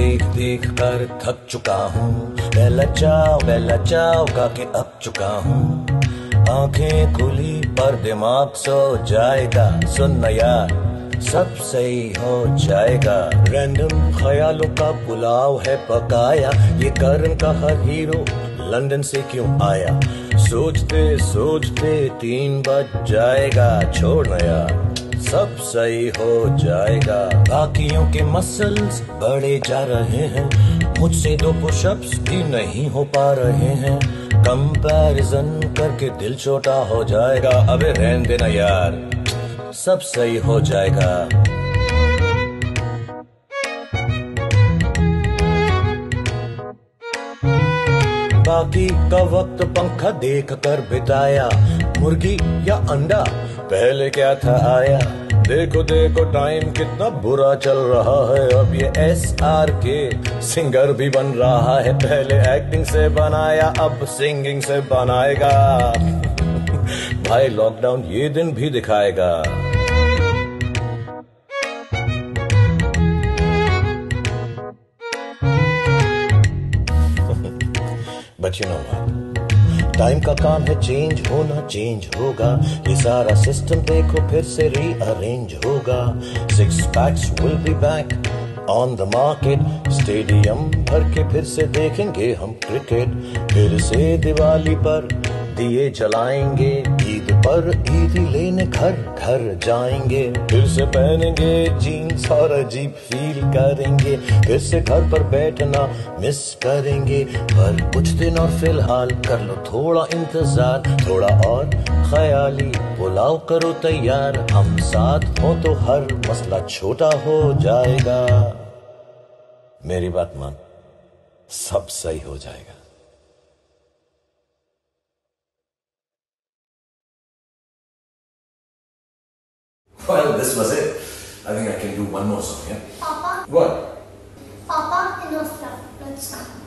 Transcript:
देख देख कर थक चुका हूँ। बेला चाव बेला चाव का के अब चुका हूँ। आँखें खुली पर दिमाग सो जाएगा। सुन न यार, सब सही हो जाएगा। रैंडम ख्यालों का पुलाव है पकाया। ये करण का हर हीरो लंदन से क्यों आया? सोचते सोचते तीन बज जाएगा। छोड़ न यार। सब सही हो जाएगा। बाकियों के मसल्स बढ़े जा रहे हैं। मुझसे दो पुशअप्स भी नहीं हो पा रहे हैं। कंपैरिजन करके दिल छोटा हो जाएगा। अबे रहन देना यार। सब सही हो जाएगा। बाकी का वक्त पंखा देख कर बिताया। मुर्गी या अंडा? पहले क्या था आया? देखो देखो टाइम कितना बुरा चल रहा है। अब ये एस आर के सिंगर भी बन रहा है। पहले एक्टिंग से बनाया, अब सिंगिंग से बनाएगा। भाई लॉकडाउन ये दिन भी दिखाएगा। But you know what time का काम है चेंज होना चेंज होगा। ये सारा सिस्टम देखो, फिर से रीअरेंज होगा। Six packs will be back on the market stadium भर के फिर से देखेंगे हम क्रिकेट फिर से दिवाली पर दिए जलाएँगे, ईद पर ईद लेने घर घर जाएँगे। फिर से पहनेंगे जीन्स और अजीब फील करेंगे। फिर से घर पर बैठना मिस करेंगे। पर कुछ दिन और फ़िलहाल कर लो थोड़ा इंतज़ार, थोड़ा और ख्याली। पुलाव करो तैयार, हम साथ हो तो हर मसला छोटा हो जाएगा। मेरी बात मान, सब सही हो जाएगा। Well, this was it. I think I can do one more song, yeah? Papa, What? Papa, enough now. Let's go.